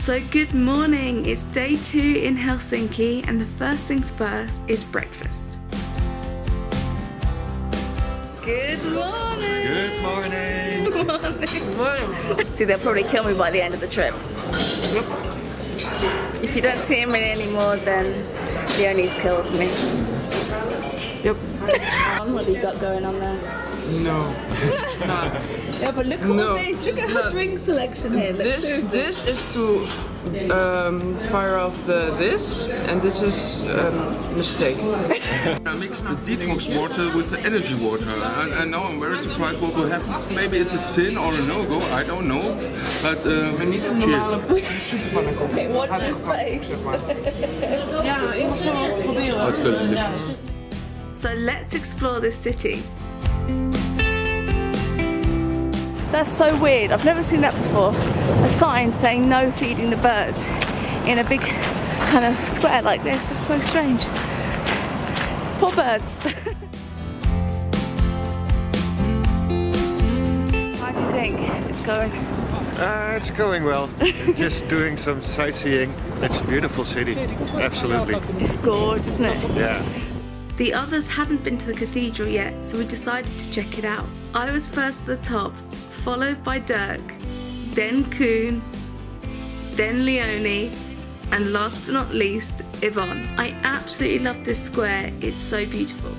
So good morning, it's day two in Helsinki and the first things first is breakfast. Good morning! Good morning! Good morning! morning. See, they'll probably kill me by the end of the trip. If you don't see him anymore, then Leonie's killed me. Yep. What have you got going on there? No. not. Yeah, but look at no, all this. Look at her drink selection here. Look, this seriously. this is to um, fire off the this, and this is um, mistake. I mixed the detox water with the energy water, and, and now I'm very surprised what will happen. Maybe it's a sin or a no-go, I don't know. But uh, cheers. okay, watch this face. ja, ik moet zo proberen. That's delicious. So let's explore this city. That's so weird. I've never seen that before. A sign saying no feeding the birds in a big kind of square like this. That's so strange. Poor birds. How do you think it's going? Uh, it's going well. Just doing some sightseeing. It's a beautiful city. Absolutely. It's gorgeous, isn't it? Yeah. The others hadn't been to the cathedral yet, so we decided to check it out. I was first at the top, followed by Dirk, then Koen, then Leonie, and last but not least, Yvonne. I absolutely love this square, it's so beautiful.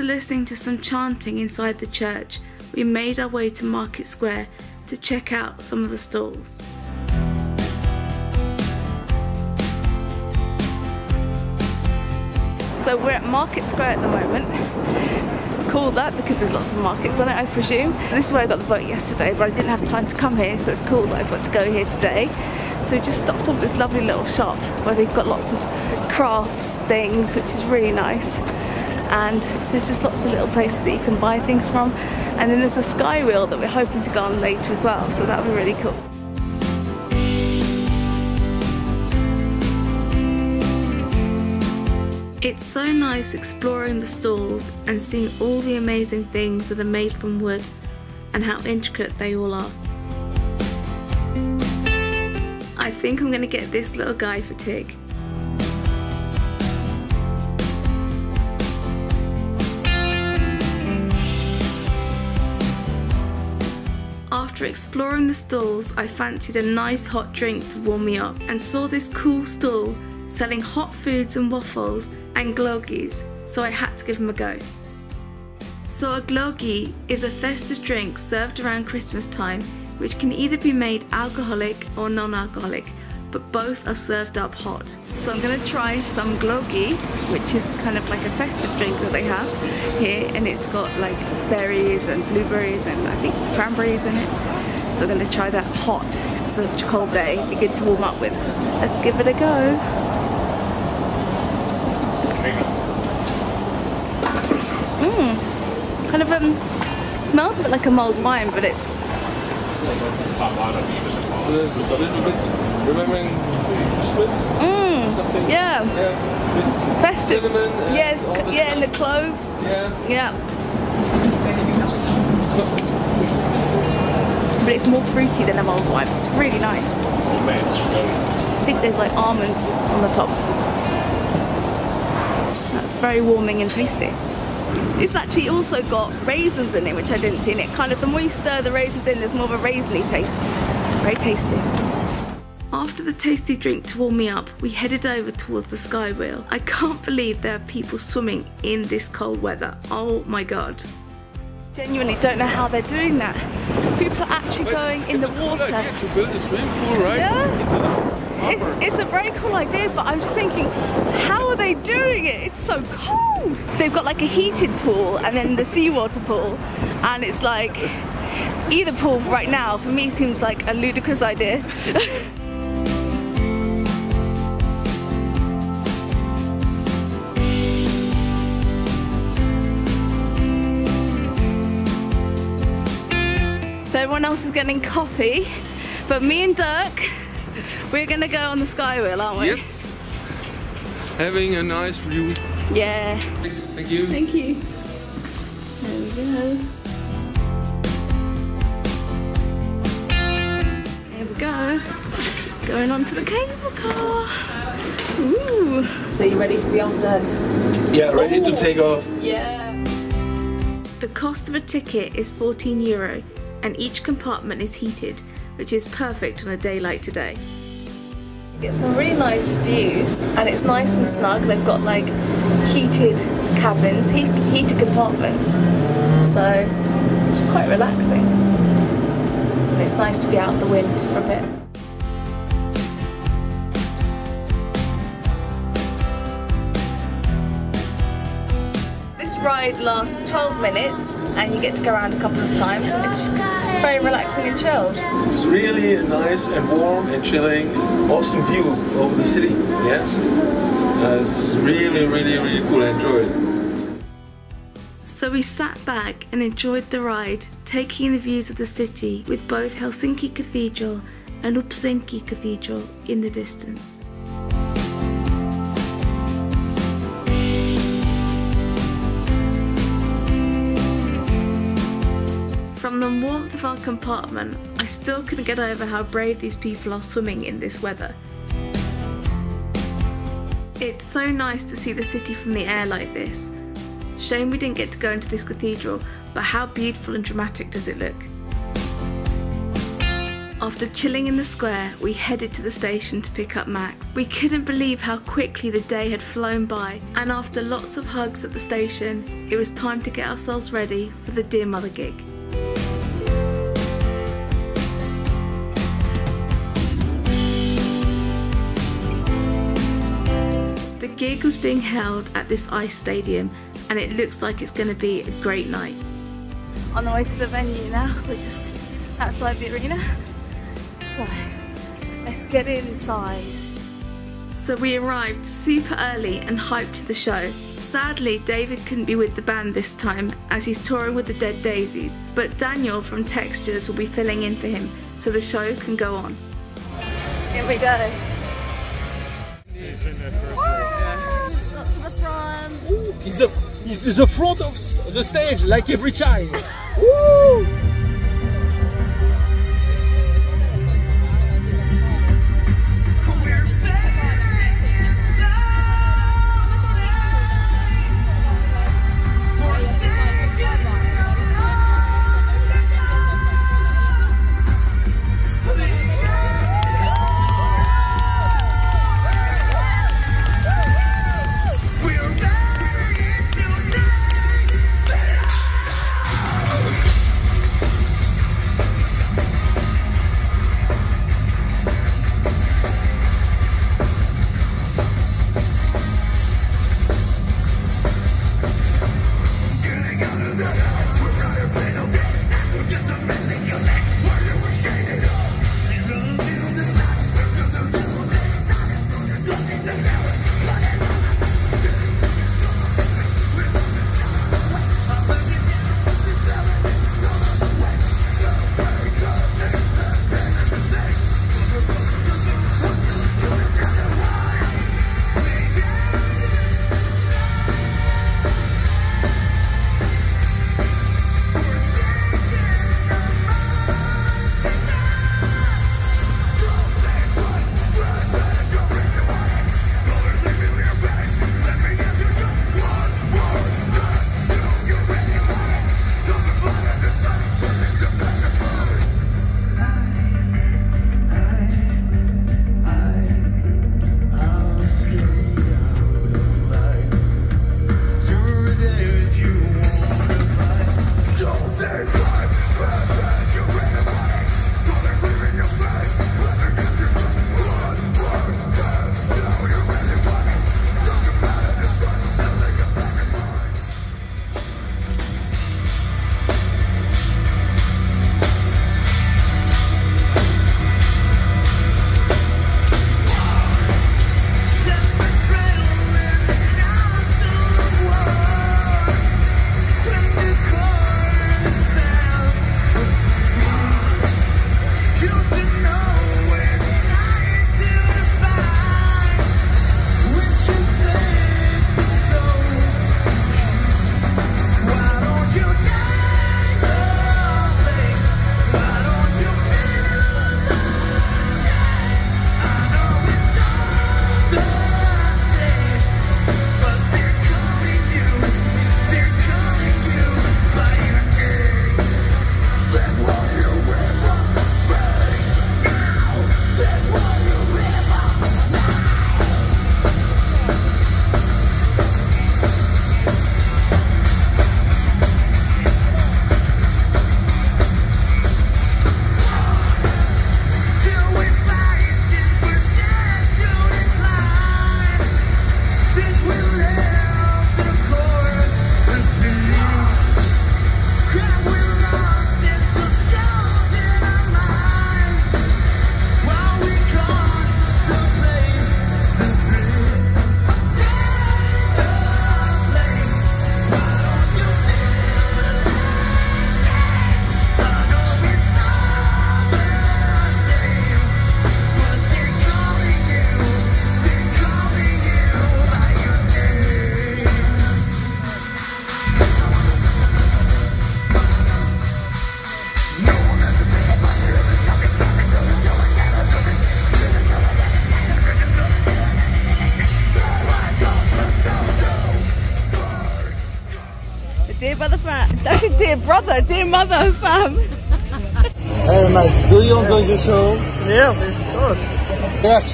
After listening to some chanting inside the church, we made our way to Market Square to check out some of the stalls. So we're at Market Square at the moment. Cool that because there's lots of markets on it, I presume. This is where I got the boat yesterday, but I didn't have time to come here, so it's cool that I've got to go here today. So we just stopped off at this lovely little shop where they've got lots of crafts things, which is really nice and there's just lots of little places that you can buy things from and then there's a sky wheel that we're hoping to go on later as well so that'll be really cool. It's so nice exploring the stalls and seeing all the amazing things that are made from wood and how intricate they all are. I think I'm going to get this little guy for Tig. After exploring the stalls, I fancied a nice hot drink to warm me up and saw this cool stall selling hot foods and waffles and glögis, so I had to give them a go. So a glögi is a festive drink served around Christmas time which can either be made alcoholic or non-alcoholic, but both are served up hot. So I'm going to try some glögi, which is kind of like a festive drink that they have here, and it's got like berries and blueberries and I think cranberries in it. So I'm going to try that hot it's such a cold day. It'd be good to warm up with. Let's give it a go. Mmm, kind of um, smells a bit like a mulled wine, but it's a little bit remembering Christmas? Mm, something? Yeah. Yeah. This Festive. cinnamon. All yeah, and the cloves. Yeah. Yeah. But it's more fruity than a mulled wine. It's really nice. I think there's like almonds on the top. That's very warming and tasty. It's actually also got raisins in it, which I didn't see in it. Kind of the more you stir the raisins in, there's more of a raisiny taste. It's very tasty. After the tasty drink to warm me up, we headed over towards the sky wheel. I can't believe there are people swimming in this cold weather. Oh my god. Genuinely don't know how they're doing that. People are actually going in the cool water. to build a swimming pool, right? Yeah. It's, it's a very cool idea, but I'm just thinking, how are they doing it? It's so cold. So they've got like a heated pool and then the seawater pool, and it's like either pool right now for me seems like a ludicrous idea. So everyone else is getting coffee, but me and Dirk, We're gonna go on the Skywheel, aren't we? Yes. Having a nice view. Yeah. Thank you. Thank you. There we go. There we go. Going on to the cable car. Ooh. Are you ready for the after? Yeah, ready to take off. Yeah. The cost of a ticket is 14 euro and each compartment is heated, which is perfect on a day like today. You get some really nice views and it's nice and snug. They've got like heated cabins, heat, heated compartments. So it's quite relaxing. It's nice to be out of the wind for a bit. Ride lasts 12 minutes and you get to go around a couple of times and it's just very relaxing and chilled. It's really nice and warm and chilling. Awesome view over the city. Yeah. Uh, it's really, really, really cool. I enjoy it. So we sat back and enjoyed the ride, taking the views of the city with both Helsinki Cathedral and Uspenski Cathedral in the distance. From the warmth of our compartment, I still couldn't get over how brave these people are swimming in this weather. It's so nice to see the city from the air like this. Shame we didn't get to go into this cathedral, but how beautiful and dramatic does it look? After chilling in the square, we headed to the station to pick up Max. We couldn't believe how quickly the day had flown by, and after lots of hugs at the station, it was time to get ourselves ready for the Dear Mother gig. The gig was being held at this ice stadium, and it looks like it's going to be a great night. On the way to the venue now, we're just outside the arena. So let's get inside. So we arrived super early and hyped for the show. Sadly, David couldn't be with the band this time as he's touring with the Dead Daisies, but Daniel from Textures will be filling in for him so the show can go on. Here we go. He's in the first to the front. in the in the front of the stage like every time. Woo! brother, dear mother, fam. Hey, nice. Do you enjoy the show? Yeah, of course. Bert,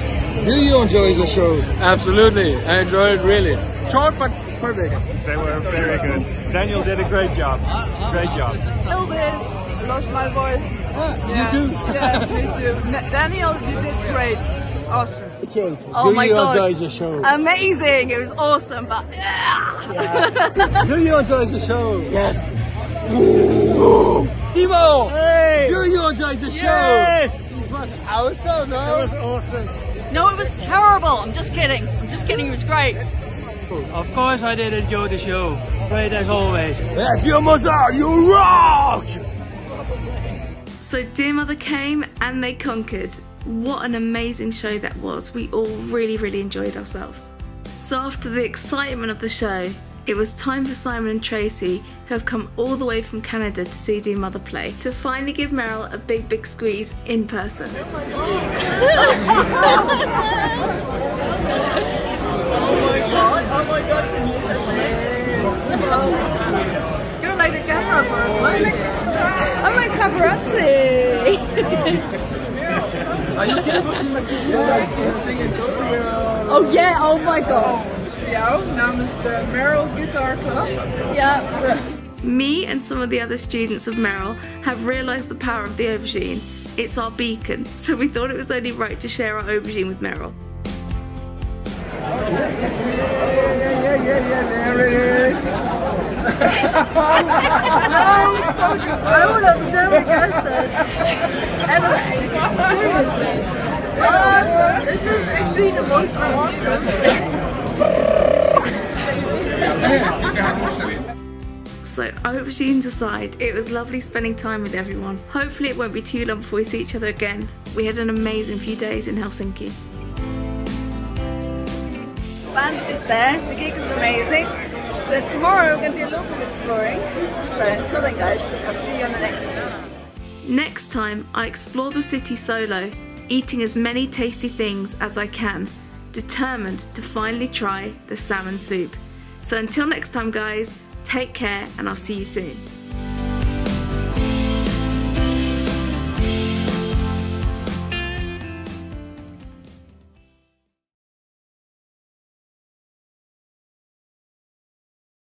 do you enjoy the show? Absolutely, I enjoyed it really. Short but perfect. They were very good. Daniel did a great job. Great job. A little bit. Lost my voice. Ah, you too. Yeah, me too. Daniel, you did great. Awesome. Kate, Oh do my you God. enjoy the show? Amazing. It was awesome, but do you enjoy the show? Yes. Timo, Hey. do you enjoy the show? Yes! It was awesome, That no? was awesome. No, it was terrible. I'm just kidding. I'm just kidding. It was great. Of course I did enjoy the show. Great as always. That's your mother, you rock! So Dear Mother came and they conquered. What an amazing show that was. We all really, really enjoyed ourselves. So after the excitement of the show, it was time for Simon and Tracy, who have come all the way from Canada to see Dear Mother play, to finally give Merel a big, big squeeze in person. Oh my god, oh can you? That's amazing. You're like the camera person. I'm like paparazzi. oh yeah, oh my god. Jou namens de Merel Guitar Club. Yeah. Me and some of the other students of Merel have realised the power of the aubergine. It's our beacon, so we thought it was only right to share our aubergine with Merel. I would have never guessed that. Ever. Uh, this is actually the most awesome. So, aubergines aside, it was lovely spending time with everyone. Hopefully, it won't be too long before we see each other again. We had an amazing few days in Helsinki. Band are just there. The gig was amazing. So tomorrow we're going to do a little bit of exploring. So until then, guys, I'll see you on the next one. Next time, I explore the city solo, eating as many tasty things as I can, determined to finally try the salmon soup. So until next time, guys, take care and I'll see you soon.